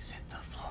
Please hit the floor.